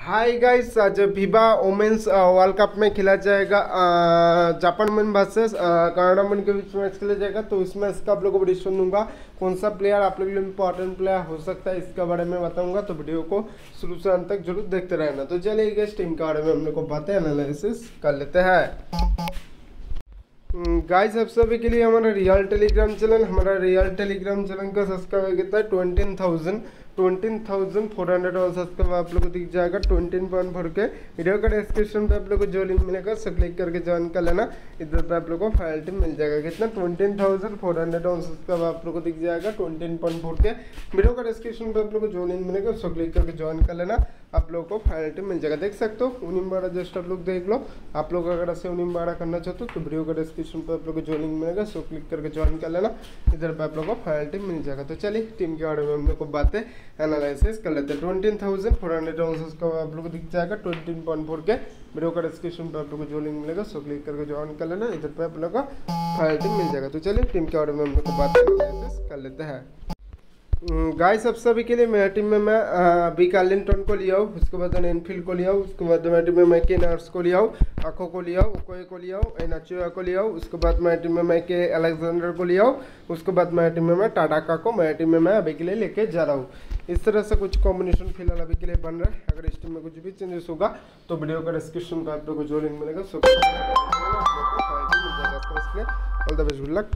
Hi guys आज विवा women's world cup में खेला जाएगा Japan man versus Canada man के बीच मैच खेला जाएगा तो इस मैच का आप लोगों को प्रिडिक्शन दूँगा, कौन सा प्लेयर आप लोगों के लिए प्लेयर हो सकता है, इसके बारे में बताऊँगा तो वीडियो को शुरू से अंत तक ज़रूर देखते रहना। तो चलिए गैस टीम के बारे में हम लोग को बातें एनालिसिस कर लेते हैं। गाइस अब सभी के लिए हमारा रियल टेलीग्राम चैनल हमारा रियल टेलीग्राम चैनल का सब्सक्राइबर कितना है? Twenty thousand twenty thousand four hundred और सब्सक्राइब आप लोग को दिख जाएगा ट्वेंटी पॉइंट फोर के। वीडियो का डिस्क्रिप्शन पे आप लोग को जो लिंक मिलेगा, सब क्लिक करके ज्वाइन कर लेना। इधर पे आप लोग को फ़ाइल टीम मिल जाएगा। कितना? ट्वेंटी थाउज़ेंड फोर हंड्रेड और सब्सक्राइब आप लोग को दिख जाएगा ट्वेंटी पॉइंट फोर के। वीडियो का डिस्क्रिप्शन पे आप लोग को जो लिंक मिलेगा उसको क्लिक करके ज्वाइन कर लेना। आप लोग को फ़ाइल टीम मिल जाएगा। देख सकते हो उनिम बारह जस्ट आप लोग देख लो। आप लोग अगर ऐसे उनिम बारह करना चाहते हो तो वीडियो का डिस्क्रिप्शन पर आप लोग को जो लिंक मिलेगा उसको क्लिक करके ज्वाइन कर लेना। इधर पे आप लोग को फ़ाइल टीम मिल जाएगा। तो चलिए टीम के बारे में हम लोग को बातें। एनालिसिस कर लेते हैं। ट्वेंटी थाउज़ेंड फोर हंड्रेड आउंसेस का आप लोग को दिख जाएगा, ट्वेंटी पॉइंट फोर के वीडियो का डिस्क्रिप्शन पर आप लोग को जो लिंक मिलेगा उसको क्लिक करके ज्वाइन कर लेना। इधर पे आप लोग का फ़ाइल टीम मिल जाएगा। तो चलिए टीम के ऑर्डर में हम लोग को बात एनालिसिस कर लेते हैं। गाइस अब सभी के लिए मेरा टीम में मैं अभी कार्लिंगटन को लिया हूँ, उसके बाद एनफील्ड को लिया हूँ, उसके बाद मेरा टीम में मैं के नर्स को लिया हूँ आखो को लिया हूँ ओकोए को लिया हूँ एनाचुआ को लिया हूँ, उसके बाद मेरा टीम में मैं के अलेक्जेंडर को लिया हूँ, उसके बाद मेरा टीम में मैं टाटाका को, मेरा टीम में मैं अभी के लिए लेके जा रहा हूँ। इस तरह से कुछ कॉम्बिनेशन फ़िलहाल अभी के लिए बन रहा है। अगर इस टीम में कुछ भी चेंजेस होगा तो वीडियो का डिस्क्रिप्शन का आप लोग को जो लिंक मिलेगा all the best good luck